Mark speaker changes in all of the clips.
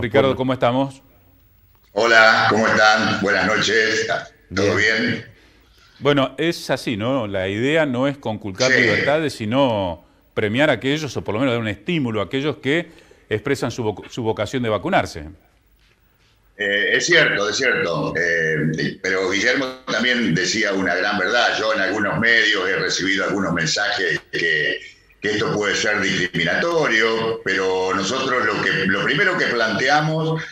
Speaker 1: Ricardo, ¿cómo estamos?
Speaker 2: Hola, ¿cómo están? Buenas noches. ¿Todo bien?
Speaker 1: Bueno, es así, ¿no? La idea no es conculcar libertades, sino premiar a aquellos, o por lo menos dar un estímulo a aquellos que expresan su, vocación de vacunarse.
Speaker 2: Eh, es cierto, es cierto. Eh, pero Guillermo también decía una gran verdad. Yo en algunos medios he recibido algunos mensajes que, que esto puede ser discriminatorio, pero nosotros lo, que, lo primero que planteamos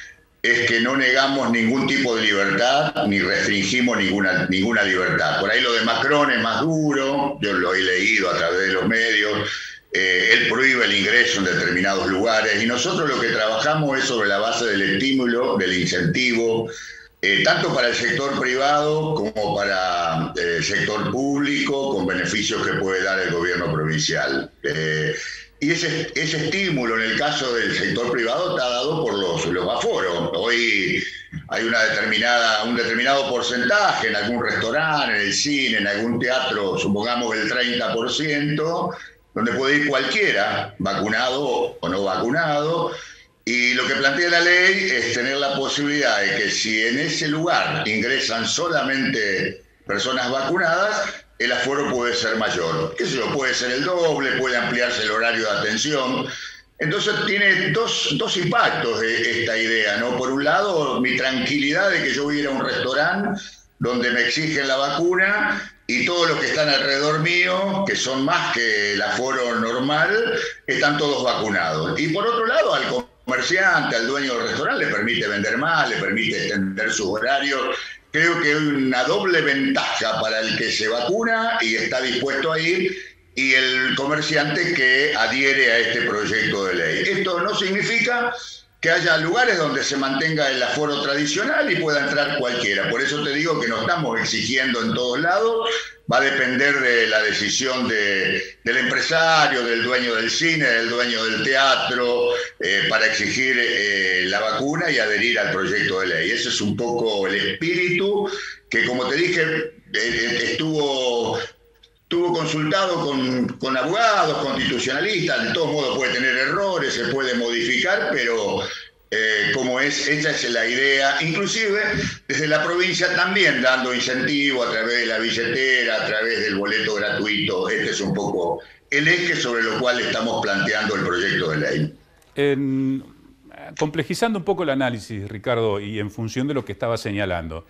Speaker 2: es que no negamos ningún tipo de libertad ni restringimos ninguna, ninguna libertad. Por ahí lo de Macron es más duro, yo lo he leído a través de los medios, eh, él prohíbe el ingreso en determinados lugares y nosotros lo que trabajamos es sobre la base del estímulo, del incentivo, eh, tanto para el sector privado como para eh, el sector público, con beneficios que puede dar el gobierno provincial. Y ese, ese estímulo en el caso del sector privado está dado por los, los aforos. Hoy hay una determinada, un determinado porcentaje en algún restaurante, en el cine, en algún teatro, supongamos el 30%, donde puede ir cualquiera, vacunado o no vacunado. Y lo que plantea la ley es tener la posibilidad de que si en ese lugar ingresan solamente personas vacunadas, el aforo puede ser mayor. Eso puede ser el doble, puede ampliarse el horario de atención. Entonces tiene dos, dos impactos esta idea, ¿no? Por un lado, mi tranquilidad de que yo voy a ir a un restaurante donde me exigen la vacuna y todos los que están alrededor mío, que son más que el aforo normal, están todos vacunados. Y por otro lado, al comerciante, al dueño del restaurante, le permite vender más, le permite extender sus horarios creo que hay una doble ventaja para el que se vacuna y está dispuesto a ir y el comerciante que adhiere a este proyecto de ley. Esto no significa que haya lugares donde se mantenga el aforo tradicional y pueda entrar cualquiera. Por eso te digo que no estamos exigiendo en todos lados, va a depender de la decisión del empresario, del dueño del cine, del dueño del teatro, eh, para exigir eh, la vacuna y adherir al proyecto de ley. Ese es un poco el espíritu que, como te dije, eh, estuvo estuvo consultado con, con, abogados, constitucionalistas, de todos modos puede tener errores, se puede modificar, pero eh, como es, esa es la idea, inclusive desde la provincia también dando incentivo a través de la billetera, a través del boleto gratuito. Este es un poco el eje sobre lo cual estamos planteando el proyecto de
Speaker 1: ley. complejizando un poco el análisis, Ricardo, y en función de lo que estaba señalando,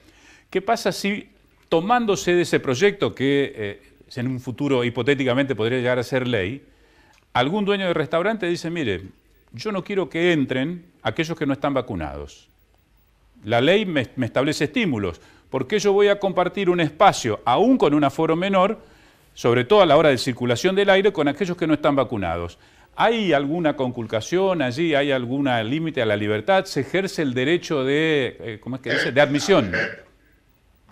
Speaker 1: ¿qué pasa si tomándose de ese proyecto que eh, en un futuro hipotéticamente podría llegar a ser ley, algún dueño de restaurante dice, mire, yo no quiero que entren aquellos que no están vacunados. La ley me, establece estímulos. ¿Por qué yo voy a compartir un espacio, aún con un aforo menor, sobre todo a la hora de circulación del aire, con aquellos que no están vacunados? ¿Hay alguna conculcación allí? ¿Hay algún límite a la libertad? ¿Se ejerce el derecho de, eh, ¿cómo es que dice? de admisión?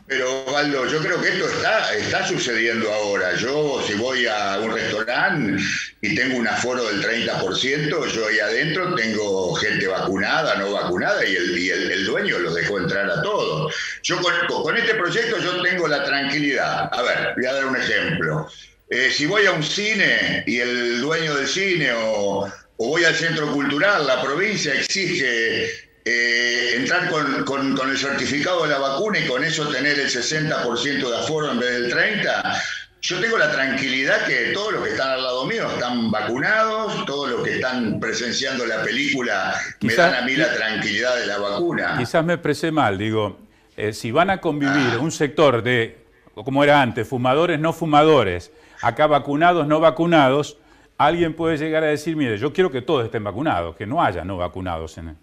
Speaker 2: Pero, Valdo, yo creo que esto está, sucediendo ahora. Yo, si voy a un restaurante y tengo un aforo del 30%, yo ahí adentro tengo gente vacunada, no vacunada, y el, dueño los dejó entrar a todos. Yo con, este proyecto yo tengo la tranquilidad. A ver, voy a dar un ejemplo. Eh, si voy a un cine y el dueño del cine o voy al centro cultural, la provincia exige eh, entrar con, el certificado de la vacuna y con eso tener el 60% de aforo en vez del 30%, yo tengo la tranquilidad que todos los que están al lado mío están vacunados, todos los que están presenciando la película me dan a mí la tranquilidad de la vacuna.
Speaker 1: Quizás me expresé mal, digo, eh, si van a convivir ah. un sector de, como era antes, fumadores, no fumadores, acá vacunados, no vacunados, alguien puede llegar a decir, mire, yo quiero que todos estén vacunados, que no haya no vacunados en,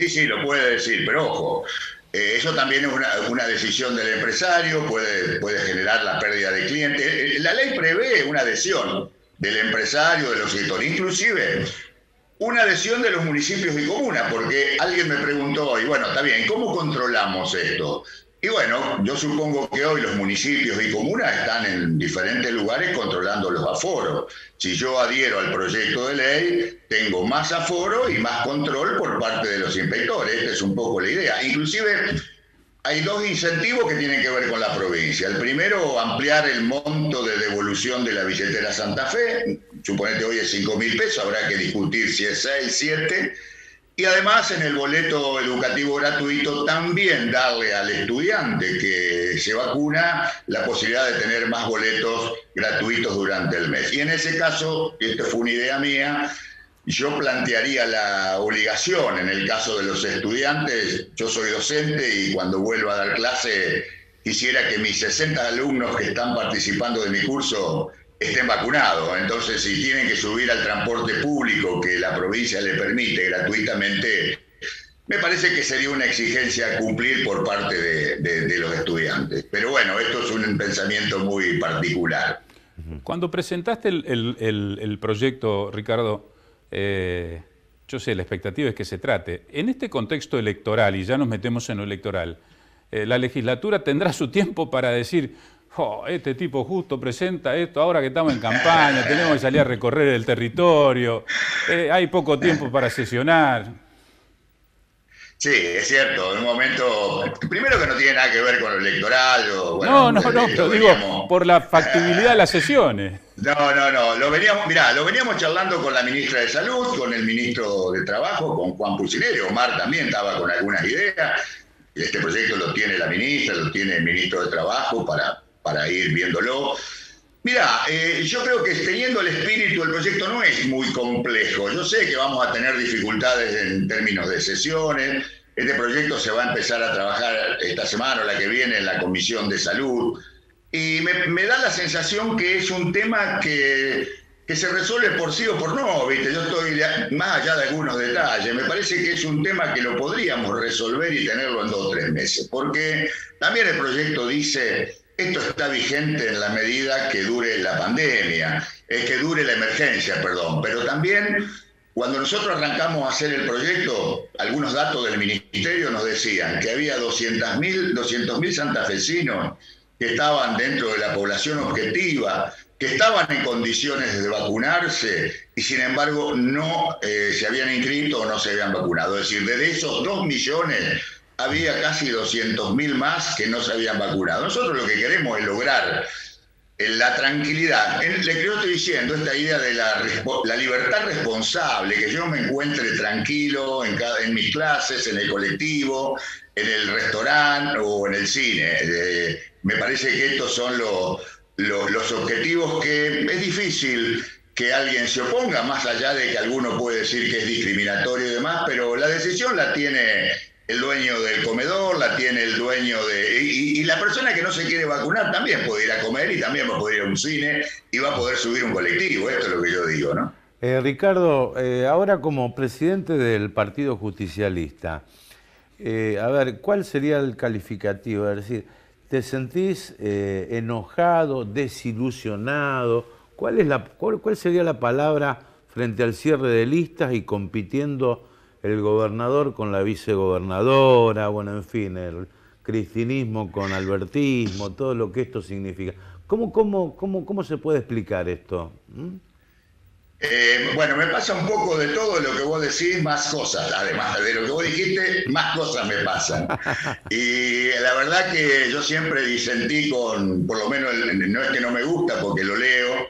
Speaker 2: Sí, sí, lo puede decir, pero ojo, eh, eso también es una, decisión del empresario, puede, puede generar la pérdida de clientes. Eh, la ley prevé una adhesión del empresario, de los sectores, inclusive una adhesión de los municipios y comunas, porque alguien me preguntó hoy, bueno, está bien, ¿cómo controlamos esto? Y bueno, yo supongo que hoy los municipios y comunas están en diferentes lugares controlando los aforos. Si yo adhiero al proyecto de ley, tengo más aforo y más control por parte de los inspectores. Esta es un poco la idea. Inclusive hay dos incentivos que tienen que ver con la provincia. El primero, ampliar el monto de devolución de la billetera Santa Fe. Suponete hoy es 5 mil pesos, habrá que discutir si es 6, 7 Y además en el boleto educativo gratuito también darle al estudiante que se vacuna la posibilidad de tener más boletos gratuitos durante el mes. Y en ese caso, esta fue una idea mía, yo plantearía la obligación en el caso de los estudiantes, yo soy docente y cuando vuelvo a dar clase quisiera que mis 60 alumnos que están participando de mi curso estén vacunados. Entonces, si tienen que subir al transporte público que la provincia le permite gratuitamente, me parece que sería una exigencia a cumplir por parte de, los estudiantes. Pero bueno, esto es un pensamiento muy particular.
Speaker 1: Cuando presentaste el, proyecto, Ricardo, eh, yo sé, la expectativa es que se trate. En este contexto electoral, y ya nos metemos en lo electoral, eh, la legislatura tendrá su tiempo para decir, oh, este tipo justo presenta esto, ahora que estamos en campaña, tenemos que salir a recorrer el territorio, eh, hay poco tiempo para sesionar.
Speaker 2: Sí, es cierto, en un momento, primero que no tiene nada que ver con lo electoral.
Speaker 1: no, no, no, pero digo, por la factibilidad de las sesiones.
Speaker 2: No, no, no, lo veníamos, mirá, lo veníamos charlando con la ministra de Salud, con el ministro de Trabajo, con Juan Pulcinero, Omar también estaba con algunas ideas, este proyecto lo tiene la ministra, lo tiene el ministro de Trabajo para, para ir viéndolo. Mira, eh, yo creo que teniendo el espíritu del proyecto no es muy complejo. Yo sé que vamos a tener dificultades en términos de sesiones. Este proyecto se va a empezar a trabajar esta semana o la que viene en la Comisión de Salud. Y me, me da la sensación que es un tema que que se resuelve por sí o por no, ¿viste? Yo estoy más allá de algunos detalles. Me parece que es un tema que lo podríamos resolver y tenerlo en dos o tres meses, porque también el proyecto dice, esto está vigente en la medida que dure la pandemia, es que dure la emergencia, perdón, pero también cuando nosotros arrancamos a hacer el proyecto, algunos datos del ministerio nos decían que había 200.000 200 santafesinos que estaban dentro de la población objetiva que estaban en condiciones de vacunarse y sin embargo no eh, se habían inscrito o no se habían vacunado. Es decir, de esos dos millones había casi 200 mil más que no se habían vacunado. Nosotros lo que queremos es lograr eh, la tranquilidad. Le creo estoy diciendo esta idea de la, libertad responsable, que yo me encuentre tranquilo en, cada, en mis clases, en el colectivo, en el restaurante o en el cine. Eh, me parece que estos son los los objetivos que es difícil que alguien se oponga, más allá de que alguno puede decir que es discriminatorio y demás, pero la decisión la tiene el dueño del comedor, la tiene el dueño de... Y, la persona que no se quiere vacunar también puede ir a comer y también va a poder ir a un cine y va a poder subir un colectivo, esto es lo que yo digo, ¿no?
Speaker 3: Eh, Ricardo, eh, ahora como presidente del Partido Justicialista, eh, a ver, ¿cuál sería el calificativo? Es decir, ¿Te sentís enojado, desilusionado? ¿Cuál, es la, cuál, sería la palabra frente al cierre de listas y compitiendo el gobernador con la vicegobernadora? Bueno, en fin, el cristinismo con albertismo, todo lo que esto significa. ¿Cómo, cómo, cómo, cómo se puede explicar esto? ¿Mm?
Speaker 2: Eh, bueno, me pasa un poco de todo lo que vos decís, más cosas, además de lo que vos dijiste, más cosas me pasan. Y la verdad que yo siempre disentí con, por lo menos, no es que no me gusta porque lo leo,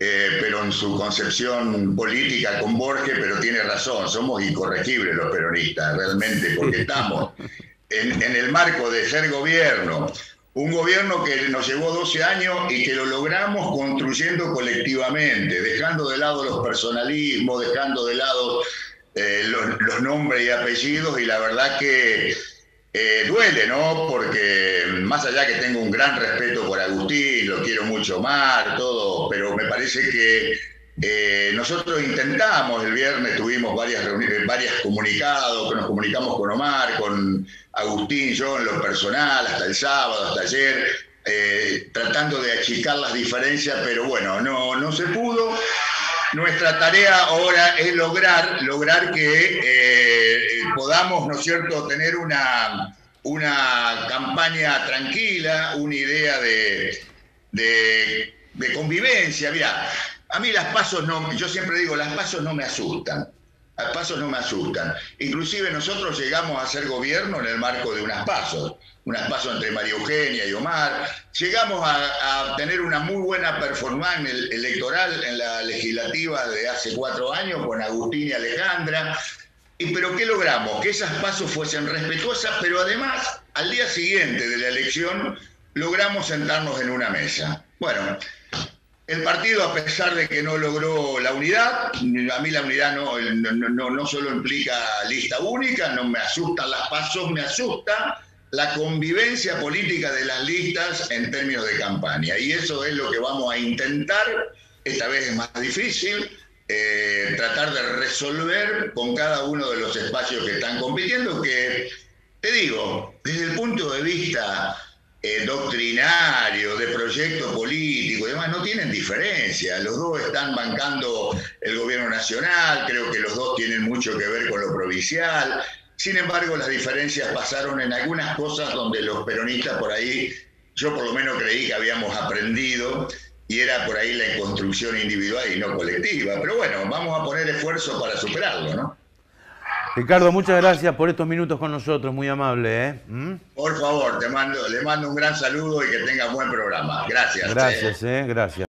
Speaker 2: eh, pero en su concepción política con Borges, pero tiene razón, somos incorregibles los peronistas, realmente, porque estamos en, en el marco de ser gobierno, un gobierno que nos llevó 12 años y que lo logramos construyendo colectivamente, dejando de lado los personalismos, dejando de lado eh, los, nombres y apellidos y la verdad que eh, duele, ¿no? Porque más allá que tengo un gran respeto por Agustín, lo quiero mucho más, todo, pero me parece que eh, nosotros intentamos, el viernes tuvimos varias reuniones, varias comunicados, que nos comunicamos con Omar, con Agustín, yo en lo personal, hasta el sábado, hasta ayer, eh, tratando de achicar las diferencias, pero bueno, no, no se pudo. Nuestra tarea ahora es lograr, lograr que eh, podamos, ¿no es cierto?, tener una, una campaña tranquila, una idea de, de, convivencia. Mira, a mí las pasos no, yo siempre digo, las pasos no me asustan. Las pasos no me asustan. Inclusive nosotros llegamos a ser gobierno en el marco de unas pasos, unas pasos entre María Eugenia y Omar. Llegamos a, tener una muy buena performance electoral en la legislativa de hace cuatro años con Agustín y Alejandra. ¿Y pero qué logramos? Que esas pasos fuesen respetuosas, pero además, al día siguiente de la elección, logramos sentarnos en una mesa. Bueno, el partido, a pesar de que no logró la unidad, a mí la unidad no, no, no, solo implica lista única, no me asustan las pasos, me asusta la convivencia política de las listas en términos de campaña. Y eso es lo que vamos a intentar, esta vez es más difícil, eh, tratar de resolver con cada uno de los espacios que están compitiendo, que, te digo, desde el punto de vista eh, doctrinario, de proyecto político y demás, no tienen diferencia. Los dos están bancando el gobierno nacional, creo que los dos tienen mucho que ver con lo provincial. Sin embargo, las diferencias pasaron en algunas cosas donde los peronistas por ahí, yo por lo menos creí que habíamos aprendido y era por ahí la construcción individual y no colectiva. Pero bueno, vamos a poner esfuerzo para superarlo, ¿no?
Speaker 3: Ricardo, muchas gracias por estos minutos con nosotros, muy amable. ¿eh?
Speaker 2: ¿Mm? Por favor, te mando, le mando un gran saludo y que tenga buen programa. Gracias.
Speaker 3: Gracias, eh, gracias.